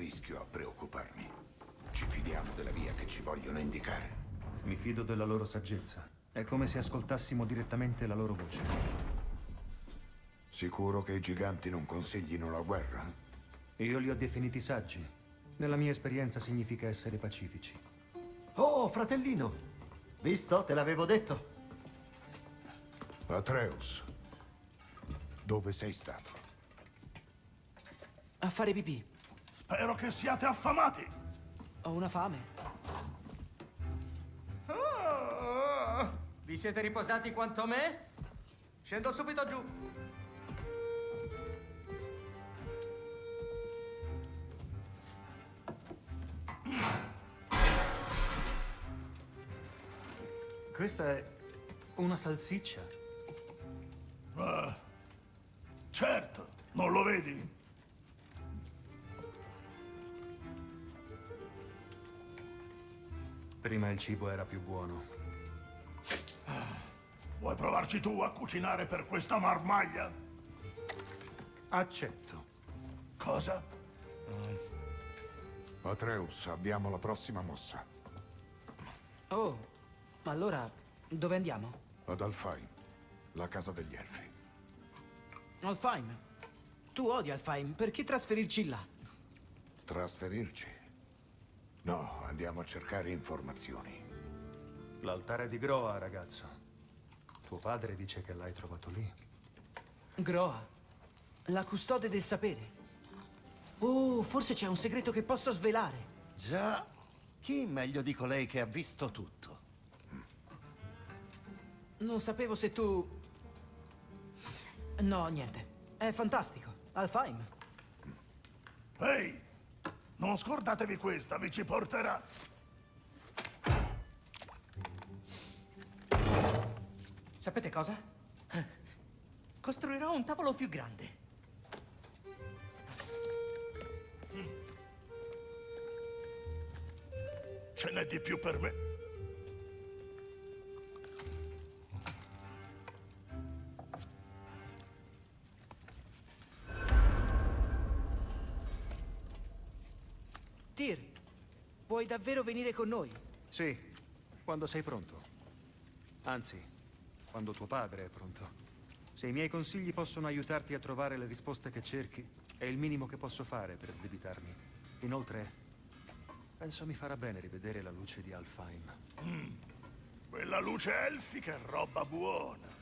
rischio a preoccuparmi. Ci fidiamo della via che ci vogliono indicare. Mi fido della loro saggezza. È come se ascoltassimo direttamente la loro voce. Sicuro che i giganti non consiglino la guerra? Io li ho definiti saggi. Nella mia esperienza significa essere pacifici. Oh, fratellino! Visto? Te l'avevo detto. Atreus, dove sei stato? A fare pipì. Spero che siate affamati. Ho una fame. Vi siete riposati quanto me? Scendo subito giù. Questa è una salsiccia. Certo, non lo vedi? Prima il cibo era più buono. Vuoi provarci tu a cucinare per questa marmaglia? Accetto. Cosa? Atreus, abbiamo la prossima mossa. Oh, ma allora dove andiamo? Ad Alfheim, la casa degli elfi. Alfheim. Tu odi Alfheim, perché trasferirci là? Trasferirci? No, andiamo a cercare informazioni. L'altare di Groa, ragazzo. Tuo padre dice che l'hai trovato lì. Groa, la custode del sapere. Oh, forse c'è un segreto che posso svelare. Già, chi meglio di colei che ha visto tutto? Non sapevo se tu... No, niente. È fantastico. Alfheim. Ehi, non scordatevi questa, vi ci porterà. Sapete cosa? Costruirò un tavolo più grande. Ce n'è di più per me. Tyr, vuoi davvero venire con noi? Sì, quando sei pronto. Anzi, quando tuo padre è pronto. Se i miei consigli possono aiutarti a trovare le risposte che cerchi, è il minimo che posso fare per sdebitarmi. Inoltre, penso mi farà bene rivedere la luce di Alfheim. Quella luce elfica è roba buona.